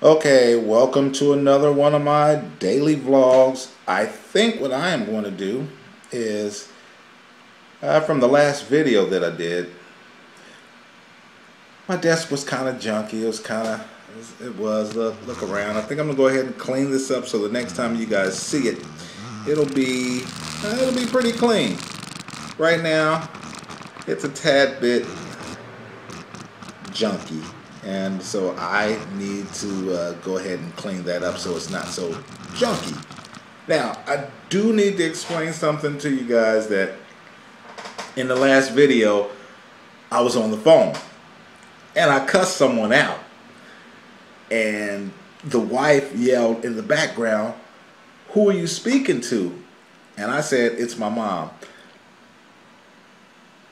Okay, welcome to another one of my daily vlogs. I think what I am going to do is, uh, from the last video that I did, my desk was kind of junky. It was kind of, it was, look, look around. I think I'm going to go ahead and clean this up so the next time you guys see it, it'll be, uh, it'll be pretty clean. Right now, it's a tad bit junky and so I need to uh, go ahead and clean that up so it's not so junky. Now, I do need to explain something to you guys that in the last video, I was on the phone and I cussed someone out. And the wife yelled in the background, Who are you speaking to? And I said, It's my mom.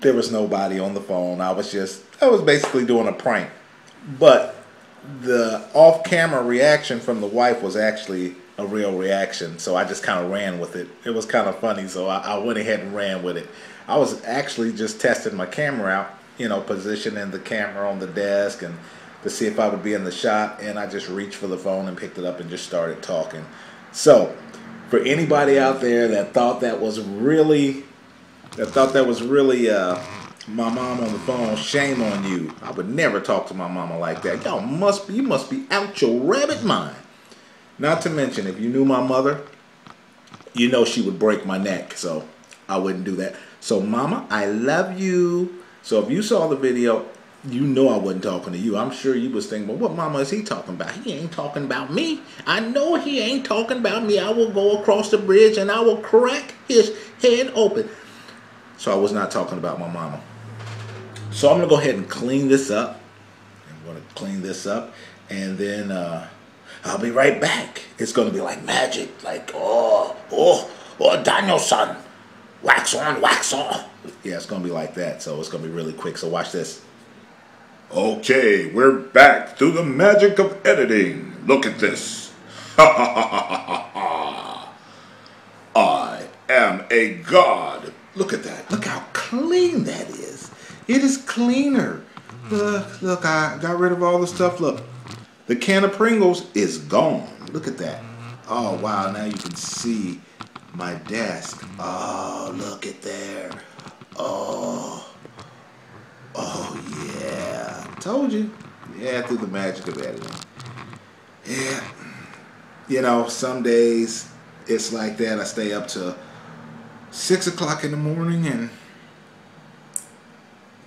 There was nobody on the phone. I was just, I was basically doing a prank. But the off camera reaction from the wife was actually a real reaction. So I just kind of ran with it. It was kind of funny. So I, I, went ahead and ran with it. I was actually just testing my camera out, you know, positioning the camera on the desk and to see if I would be in the shot. And I just reached for the phone and picked it up and just started talking. So for anybody out there that thought that was really, that thought that was really, uh, my mom on the phone, shame on you. I would never talk to my mama like that. Y'all must be, you must be out your rabbit mind. Not to mention, if you knew my mother, you know she would break my neck. So I wouldn't do that. So mama, I love you. So if you saw the video, you know I wasn't talking to you. I'm sure you was thinking, well, what mama is he talking about? He ain't talking about me. I know he ain't talking about me. I will go across the bridge and I will crack his head open. So I was not talking about my mama. So I'm gonna go ahead and clean this up. I'm gonna clean this up and then uh, I'll be right back. It's gonna be like magic, like oh, oh, oh, Daniel-san, wax on, wax off. Yeah, it's gonna be like that. So it's gonna be really quick. So watch this. Okay, we're back through the magic of editing. Look at this. I am a god. Look at that. Look how clean that is. It is cleaner. Look, look, I got rid of all the stuff. Look, the can of Pringles is gone. Look at that. Oh, wow, now you can see my desk. Oh, look at there. Oh, oh, yeah. Told you. Yeah, through the magic of editing. Yeah. You know, some days it's like that. I stay up to 6 o'clock in the morning and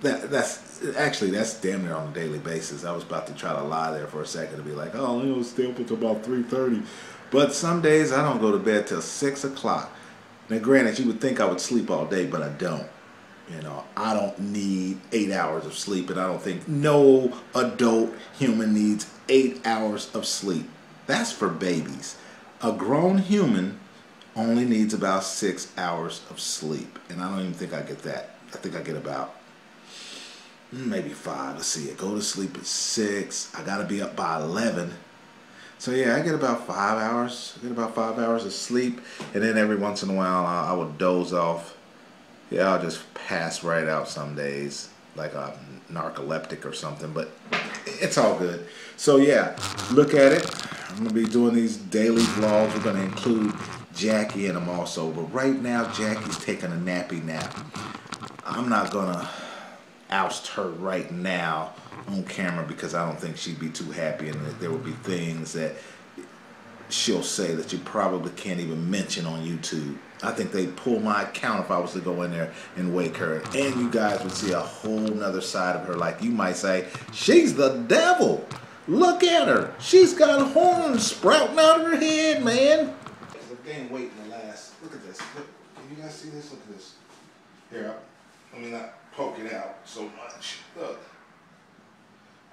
that that's actually that's damn near on a daily basis. I was about to try to lie there for a second to be like, oh, you know, stay up until about three thirty. But some days I don't go to bed till six o'clock. Now, granted, you would think I would sleep all day, but I don't. You know, I don't need eight hours of sleep, and I don't think no adult human needs eight hours of sleep. That's for babies. A grown human only needs about six hours of sleep, and I don't even think I get that. I think I get about maybe five. Let's see. I go to sleep at six. I gotta be up by eleven. So yeah, I get about five hours. I get about five hours of sleep, and then every once in a while I, I will doze off. Yeah, I'll just pass right out some days, like a narcoleptic or something. But it's all good. So yeah, look at it. I'm gonna be doing these daily vlogs. We're gonna include Jackie in them also. But right now, Jackie's taking a nappy nap. I'm not gonna oust her right now on camera because I don't think she'd be too happy and that there would be things that she'll say that you probably can't even mention on YouTube. I think they'd pull my account if I was to go in there and wake her. And you guys would see a whole nother side of her. Like you might say, she's the devil. Look at her. She's got horns sprouting out of her head, man. I've gained weight last. Look at this. Look. Can you guys see this? Look at this. Here, let me not poke it out so much. Look,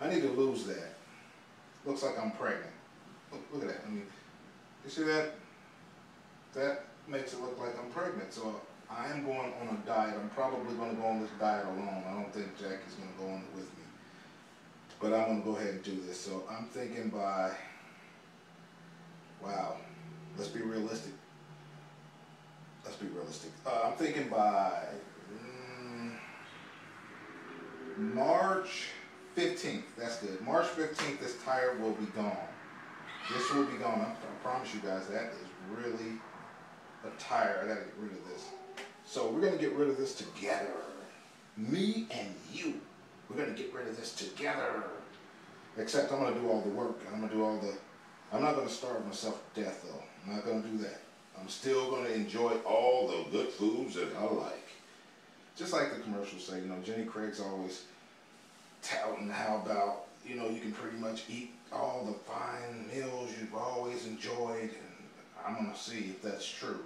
I need to lose that. Looks like I'm pregnant. Look, look at that. I mean, you see that? That makes it look like I'm pregnant. So I am going on a diet. I'm probably going to go on this diet alone. I don't think Jackie's going to go on it with me. But I'm going to go ahead and do this. So I'm thinking by, wow, let's be realistic. Let's be realistic. Uh, I'm thinking by March 15th, that's good. March 15th, this tire will be gone. This will be gone. I promise you guys that is really a tire. I gotta get rid of this. So we're gonna get rid of this together. Me and you. We're gonna get rid of this together. Except I'm gonna do all the work. I'm gonna do all the. I'm not gonna starve myself to death though. I'm not gonna do that. I'm still gonna enjoy all the good foods that I like. Just like the commercials say, you know, Jenny Craig's always touting how about, you know, you can pretty much eat all the fine meals you've always enjoyed, and I'm gonna see if that's true.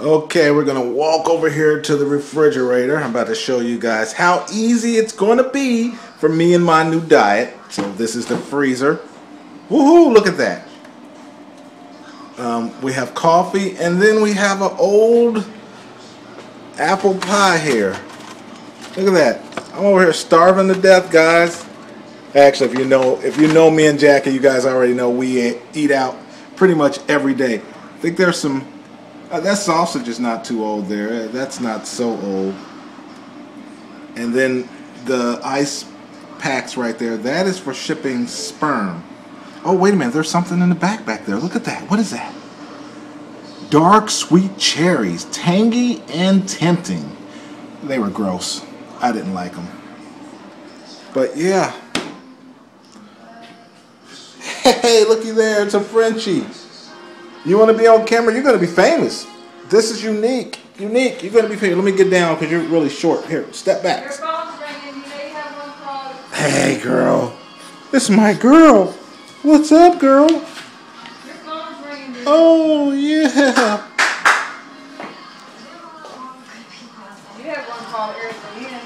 Okay, we're gonna walk over here to the refrigerator. I'm about to show you guys how easy it's gonna be for me and my new diet. So this is the freezer. Woohoo, look at that. Um, we have coffee, and then we have an old apple pie here. Look at that. I'm over here starving to death, guys. Actually, if you know if you know me and Jackie, you guys already know we eat out pretty much every day. I think there's some. Uh, that sausage is not too old there. That's not so old. And then the ice packs right there. That is for shipping sperm. Oh wait a minute. There's something in the back back there. Look at that. What is that? Dark sweet cherries, tangy and tempting. They were gross. I didn't like them. But yeah. Hey, looky there, it's a Frenchie. You want to be on camera? You're going to be famous. This is unique. Unique. You're going to be famous. Let me get down because you're really short. Here, step back. Your phone's ringing. You may have one call. Hey, girl. This is my girl. What's up, girl? Oh, yeah. You have one called Eric Levin.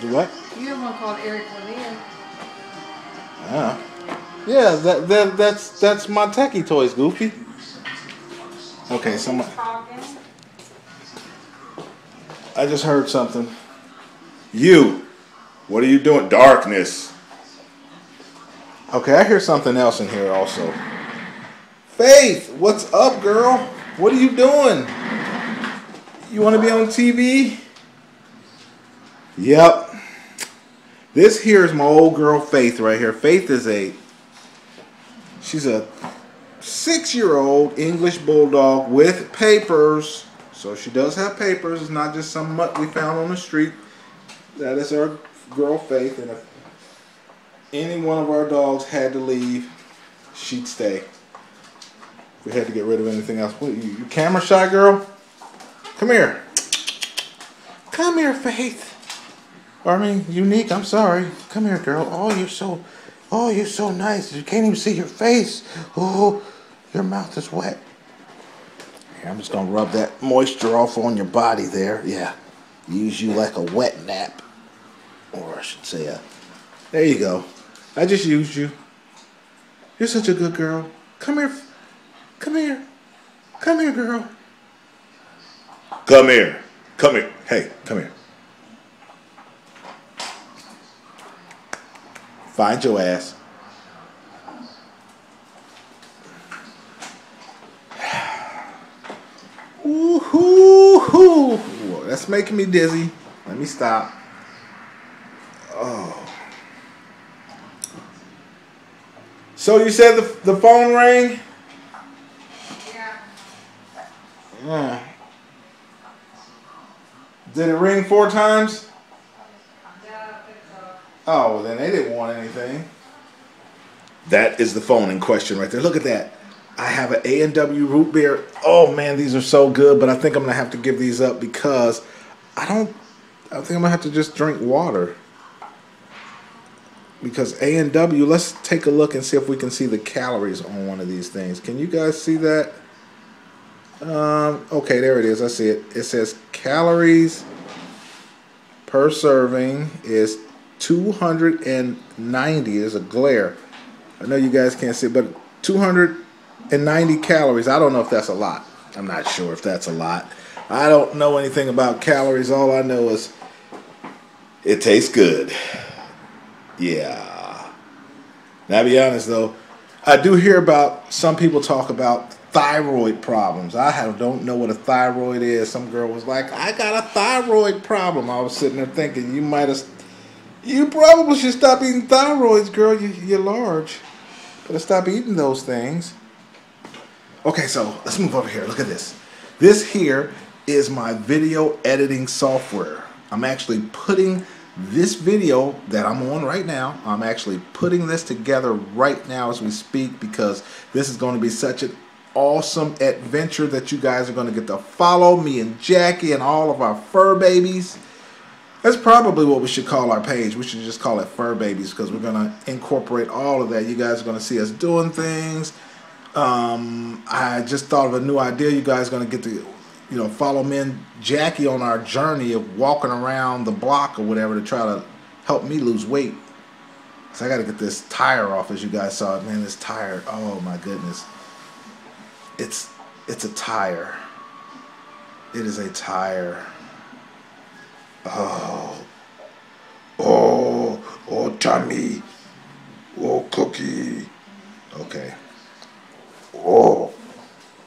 Do what? You have one called Eric Levin. Ah. Yeah, that, that that's that's my techie toys, Goofy. Okay, someone. I just heard something. You, what are you doing? Darkness. Okay, I hear something else in here also. Faith, what's up, girl? What are you doing? You want to be on TV? Yep. This here is my old girl Faith right here. Faith is a she's a 6-year-old English bulldog with papers. So she does have papers. It's not just some mutt we found on the street. That is our girl Faith and if any one of our dogs had to leave, she'd stay. We had to get rid of anything else. What, you, you camera shy girl? Come here. Come here, Faith. Or, I mean, unique. I'm sorry. Come here, girl. Oh, you're so, oh, you're so nice. You can't even see your face. Oh, your mouth is wet. Here, I'm just gonna rub that moisture off on your body there. Yeah, use you like a wet nap, or I should say a. There you go. I just used you. You're such a good girl. Come here. Come here. Come here, girl. Come here. Come here. Hey, come here. Find your ass. Ooh, hoo, hoo. Whoa, That's making me dizzy. Let me stop. Oh. So you said the, the phone rang? Yeah. Yeah. Did it ring four times? Oh, well, then they didn't want anything. That is the phone in question right there. Look at that. I have an A&W root beer. Oh man, these are so good, but I think I'm gonna have to give these up because I don't. I think I'm gonna have to just drink water. Because A&W, let's take a look and see if we can see the calories on one of these things. Can you guys see that? Um, okay, there it is. I see it. It says calories per serving is 290. There's a glare. I know you guys can't see, but 290 calories. I don't know if that's a lot. I'm not sure if that's a lot. I don't know anything about calories. All I know is it tastes good. Yeah. Now, to be honest though, I do hear about some people talk about thyroid problems. I don't know what a thyroid is. Some girl was like, "I got a thyroid problem." I was sitting there thinking, you might have, you probably should stop eating thyroids, girl. You, you're large. Gotta stop eating those things. Okay, so let's move over here. Look at this. This here is my video editing software. I'm actually putting this video that I'm on right now, I'm actually putting this together right now as we speak because this is going to be such an awesome adventure that you guys are going to get to follow me and Jackie and all of our fur babies. That's probably what we should call our page. We should just call it Fur Babies because we're going to incorporate all of that. You guys are going to see us doing things. Um, I just thought of a new idea. You guys are going to get to, you know, follow me and Jackie on our journey of walking around the block or whatever to try to help me lose weight. So I got to get this tire off, as you guys saw it. Man, this tire. Oh my goodness. It's it's a tire. It is a tire. Oh. Oh, oh, Tommy. Oh, Cookie. Okay. Oh.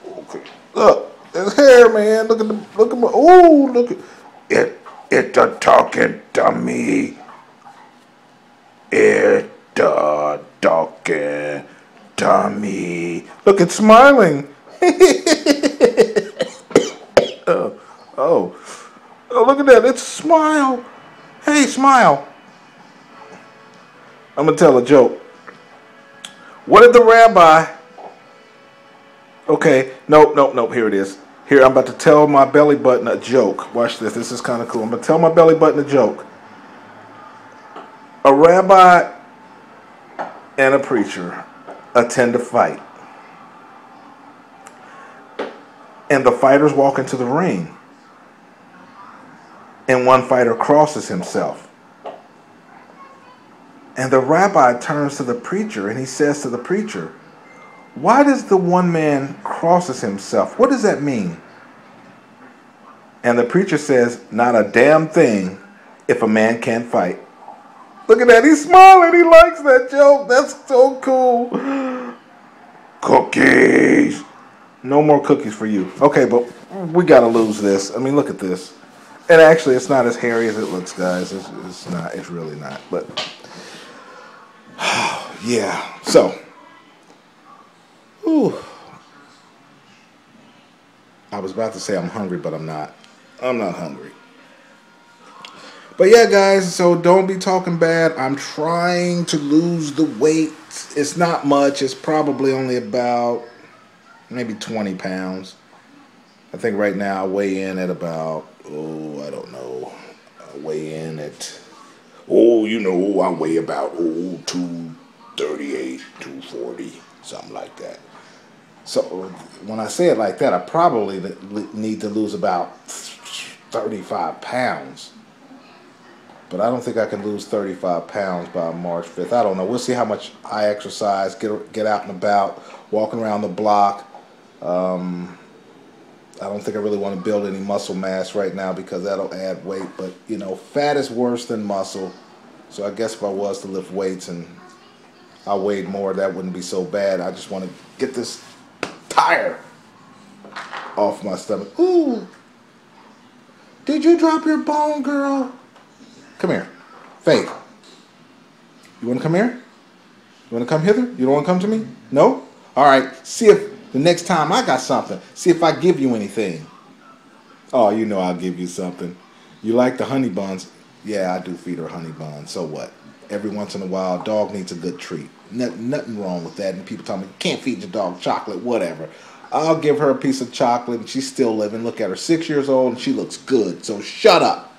oh okay. Look, it's hair, man. Look at the, look at my, oh, look at, It, it's a talking dummy. It a talking dummy. look, it's smiling. Oh, oh, oh, look at that. It's a smile. Hey, smile. I'm going to tell a joke. What did the rabbi Okay, nope, nope, nope. Here it is. Here, I'm about to tell my belly button a joke. Watch this. This is kind of cool. I'm going to tell my belly button a joke. A rabbi and a preacher attend a fight. And the fighters walk into the ring. And one fighter crosses himself. And the rabbi turns to the preacher and he says to the preacher, why does the one man crosses himself? What does that mean? And the preacher says, Not a damn thing if a man can't fight. Look at that. He's smiling. He likes that joke. That's so cool. Cookies. No more cookies for you. Okay, but we got to lose this. I mean, look at this. And actually, it's not as hairy as it looks, guys. It's, it's not. It's really not. But, yeah. So. Whew. I was about to say I'm hungry, but I'm not. I'm not hungry. But yeah, guys, so don't be talking bad. I'm trying to lose the weight. It's not much. It's probably only about maybe 20 pounds. I think right now I weigh in at about, oh, I don't know. I weigh in at, Oh, you know, I weigh about oh, 238, 240, something like that. So when I say it like that, I probably need to lose about 35 pounds. But I don't think I can lose 35 pounds by March 5th. I don't know. We'll see how much I exercise, get get out and about, walking around the block. Um, I don't think I really want to build any muscle mass right now because that'll add weight. But, you know, fat is worse than muscle. So I guess if I was to lift weights and I weighed more, that wouldn't be so bad. I just want to get this tire off my stomach. Ooh. Did you drop your bone, girl? Come here. Faith. You want to come here? You want to come hither? You don't want to come to me? No? All right. See if the next time I got something, see if I give you anything. Oh, you know I'll give you something. You like the honey buns? Yeah, I do feed her honey buns. So what? Every once in a while, dog needs a good treat. Nothing, nothing wrong with that. And people tell me, you can't feed your dog chocolate, whatever. I'll give her a piece of chocolate and she's still living. Look at her, six years old and she looks good. So shut up.